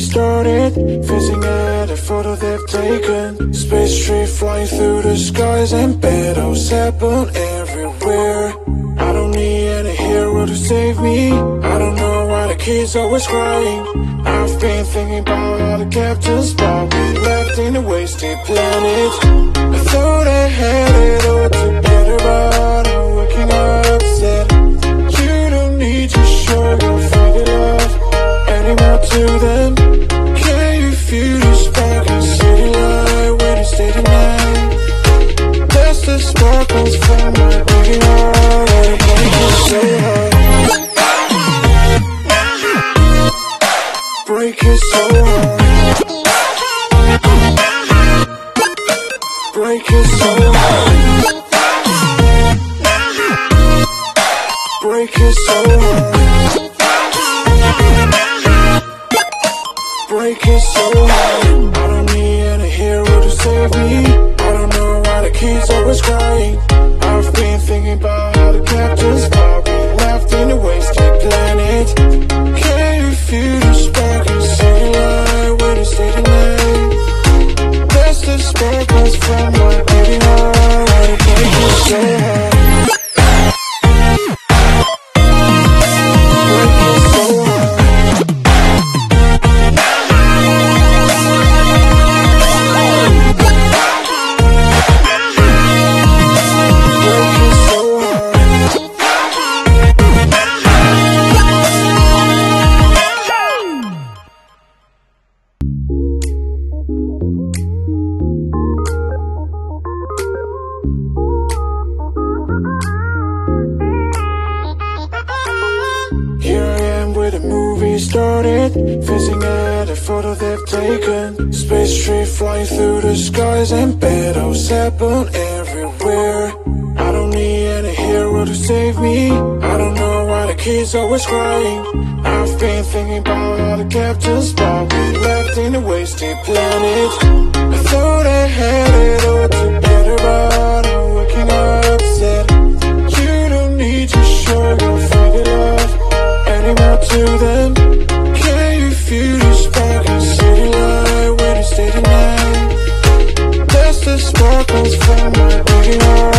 started Facing at a photo they've taken. Space tree flying through the skies And battles happen everywhere. I don't need any hero to save me. I don't know why the kids always crying. I've been thinking about all the captains But we left in a wasted planet the sparkles my Break it so hard. Break it so hard. Break it so hard. Break it so hard captains We left in a wasted planet. Can you feel the spark in city light When you stay tonight That's the sparkles from my beating heart And it? breaks started Facing at a photo they've taken. Space tree flying through the skies And battles happen everywhere. I don't need any hero to save me. I don't know why the kids always crying. I've been thinking about all the captains But we left in a wasted planet. I thought sparkles from my radar